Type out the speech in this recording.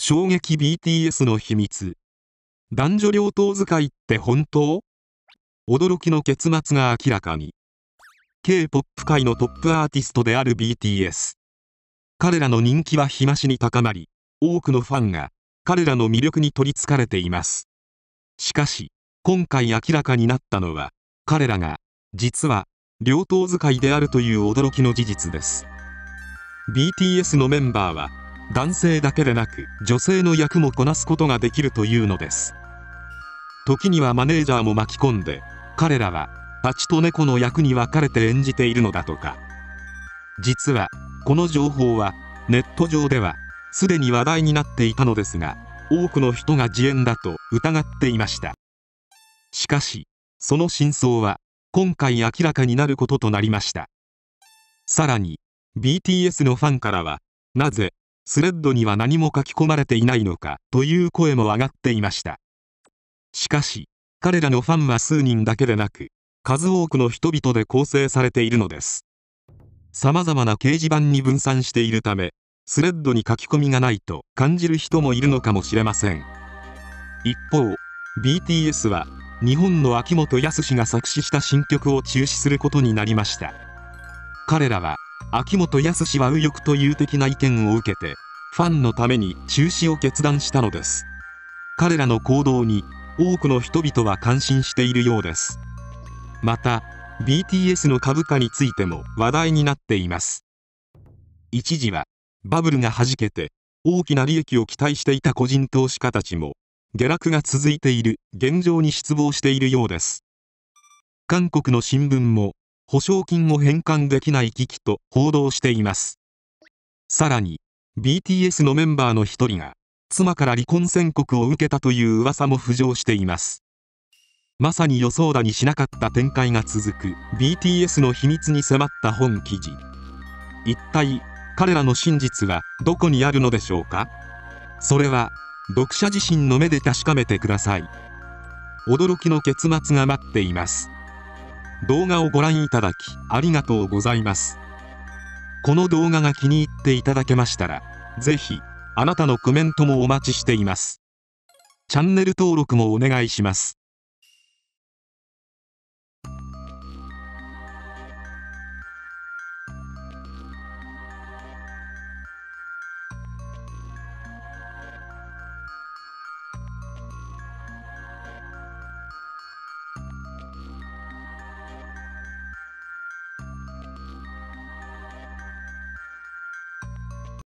衝撃 BTS の秘密。男女両党使いって本当？驚きの結末が明らかに。K-POP 界のトップアーティストである BTS 彼らの人気は日増しに高まり多くのファンが彼らの魅力に取りつかれています。しかし今回明らかになったのは彼らが実は両党使いであるという驚きの事実です。BTS のメンバーは男性だけでなく女性の役もこなすことができるというのです。時にはマネージャーも巻き込んで彼らはハチと猫の役に分かれて演じているのだとか。実はこの情報はネット上ではすでに話題になっていたのですが多くの人が自演だと疑っていました。しかしその真相は今回明らかになることとなりました。さらに BTS のファンからはなぜスレッドには何も書き込まれていないのかという声も上がっていました。しかし彼らのファンは数人だけでなく数多くの人々で構成されているのです。様々な掲示板に分散しているためスレッドに書き込みがないと感じる人もいるのかもしれません。一方 BTS は日本の秋元康が作詞した新曲を中止することになりました。彼らは秋元康は右翼という的な意見を受けてファンのために中止を決断したのです。彼らの行動に多くの人々は感心しているようです。また BTS の株価についても話題になっています。一時はバブルがはじけて大きな利益を期待していた個人投資家たちも下落が続いている現状に失望しているようです。韓国の新聞も保証金を返還できない危機と報道しています。さらに BTS のメンバーの一人が妻から離婚宣告を受けたという噂も浮上しています。まさに予想だにしなかった展開が続く BTS の秘密に迫った本記事。一体彼らの真実はどこにあるのでしょうか？それは読者自身の目で確かめてください。驚きの結末が待っています。動画をご覧いただきありがとうございます。この動画が気に入っていただけましたらぜひあなたのコメントもお待ちしています。チャンネル登録もお願いします。